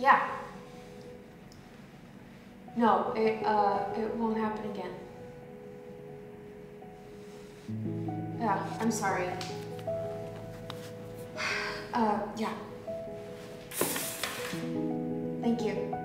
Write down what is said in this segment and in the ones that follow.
Yeah. No, it, uh, it won't happen again. Yeah, I'm sorry. Uh, yeah. Thank you.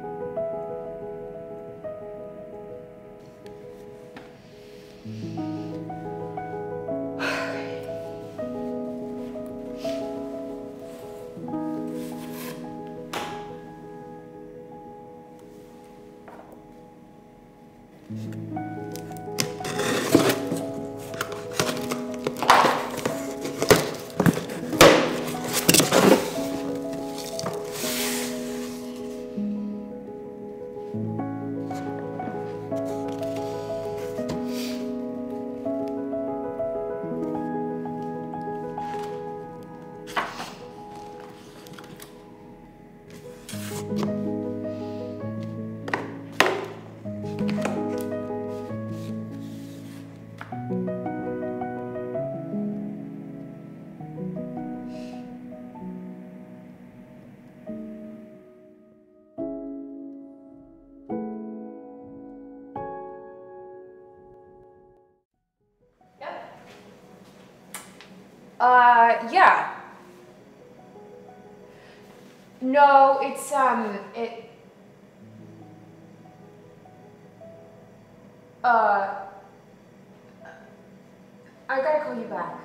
Uh, yeah. No, it's, um, it. Uh. I gotta call you back.